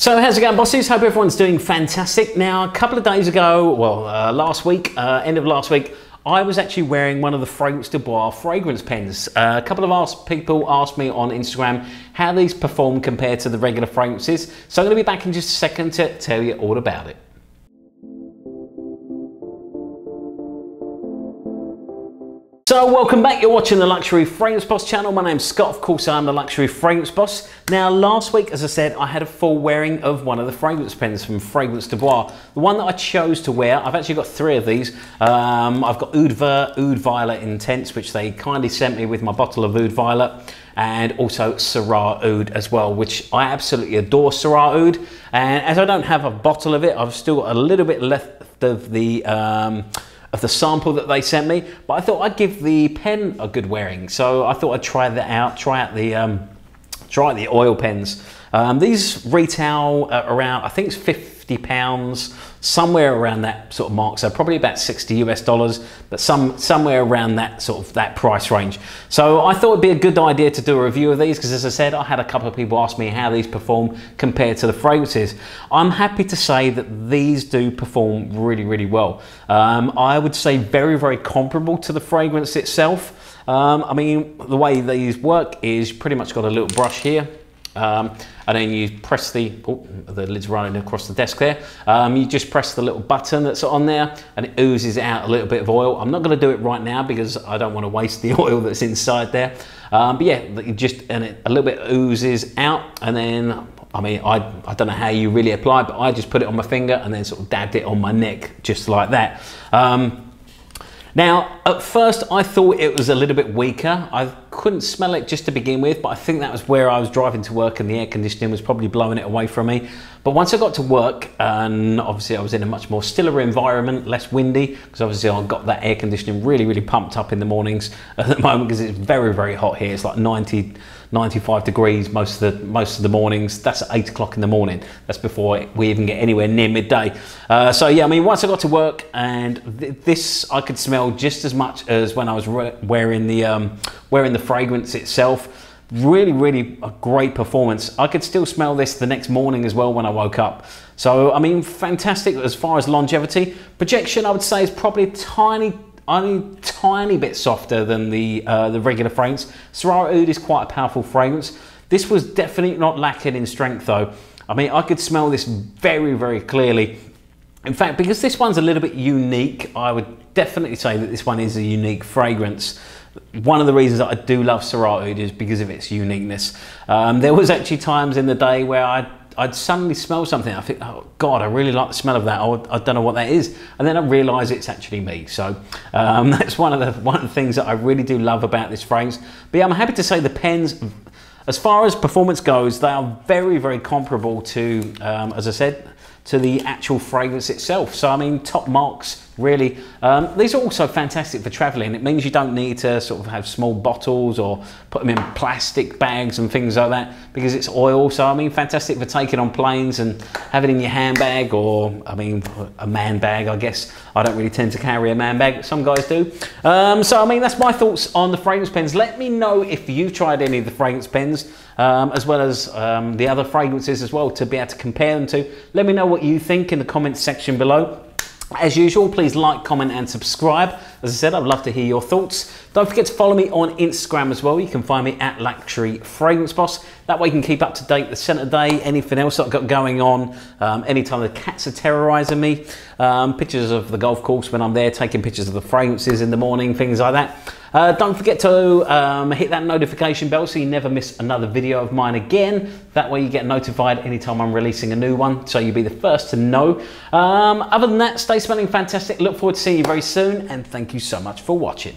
So how's it going bosses? Hope everyone's doing fantastic. Now a couple of days ago, well uh, last week, uh, end of last week, I was actually wearing one of the Fragrance du Bois fragrance pens. Uh, a couple of people asked me on Instagram how these perform compared to the regular fragrances. So I'm going to be back in just a second to tell you all about it. So welcome back, you're watching the Luxury Fragrance Boss channel. My name's Scott, of course I'm the Luxury Fragrance Boss. Now last week, as I said, I had a full wearing of one of the fragrance pens from Fragrance du Bois. The one that I chose to wear, I've actually got three of these. Um, I've got Oud Vert, Oud Violet Intense, which they kindly sent me with my bottle of Oud Violet and also Sahraa Oud as well, which I absolutely adore Sahraa Oud. And as I don't have a bottle of it, I've still got a little bit left of the um, of the sample that they sent me, but I thought I'd give the pen a good wearing. So I thought I'd try that out, try out the, um, try out the oil pens. Um, these retail uh, around, I think it's 50 pounds, somewhere around that sort of mark. So probably about 60 US dollars, but some somewhere around that sort of that price range. So I thought it'd be a good idea to do a review of these because as I said, I had a couple of people ask me how these perform compared to the fragrances. I'm happy to say that these do perform really, really well. Um, I would say very, very comparable to the fragrance itself. Um, I mean, the way these work is pretty much got a little brush here um, and then you press the, oh, the lid's running across the desk there. Um, you just press the little button that's on there and it oozes out a little bit of oil. I'm not gonna do it right now because I don't wanna waste the oil that's inside there. Um, but yeah, you just, and it, a little bit oozes out and then, I mean, I, I don't know how you really apply, but I just put it on my finger and then sort of dabbed it on my neck, just like that. Now, at first I thought it was a little bit weaker. I couldn't smell it just to begin with, but I think that was where I was driving to work and the air conditioning was probably blowing it away from me. But once I got to work, and obviously I was in a much more stiller environment, less windy, because obviously I got that air conditioning really, really pumped up in the mornings at the moment because it's very, very hot here. It's like 90, 95 degrees most of the most of the mornings. That's at eight o'clock in the morning. That's before we even get anywhere near midday. Uh, so yeah, I mean, once I got to work, and th this I could smell just as much as when I was wearing the um, wearing the fragrance itself. Really, really a great performance. I could still smell this the next morning as well when I woke up. So I mean, fantastic as far as longevity. Projection, I would say, is probably a tiny only tiny bit softer than the, uh, the regular fragrance. Sahraa Oud is quite a powerful fragrance. This was definitely not lacking in strength though. I mean, I could smell this very, very clearly. In fact, because this one's a little bit unique, I would definitely say that this one is a unique fragrance. One of the reasons that I do love Sahraa Oud is because of its uniqueness. Um, there was actually times in the day where I I'd suddenly smell something. I think, oh God, I really like the smell of that. I, I don't know what that is, and then I realise it's actually me. So um, that's one of the one of the things that I really do love about this fragrance. But yeah, I'm happy to say the pens, as far as performance goes, they are very very comparable to, um, as I said, to the actual fragrance itself. So I mean, top marks really. Um, these are also fantastic for traveling. It means you don't need to sort of have small bottles or put them in plastic bags and things like that because it's oil. So I mean, fantastic for taking on planes and have it in your handbag or I mean, a man bag, I guess. I don't really tend to carry a man bag, some guys do. Um, so I mean, that's my thoughts on the fragrance pens. Let me know if you've tried any of the fragrance pens um, as well as um, the other fragrances as well to be able to compare them to. Let me know what you think in the comments section below. As usual, please like, comment and subscribe. As I said, I'd love to hear your thoughts. Don't forget to follow me on Instagram as well. You can find me at Luxury Fragrance Boss. That way you can keep up to date the scent centre day, anything else that I've got going on, um, anytime the cats are terrorising me, um, pictures of the golf course when I'm there, taking pictures of the fragrances in the morning, things like that. Uh, don't forget to um, hit that notification bell so you never miss another video of mine again. That way you get notified anytime I'm releasing a new one, so you'll be the first to know. Um, other than that, stay smelling fantastic. Look forward to seeing you very soon, and thank you so much for watching.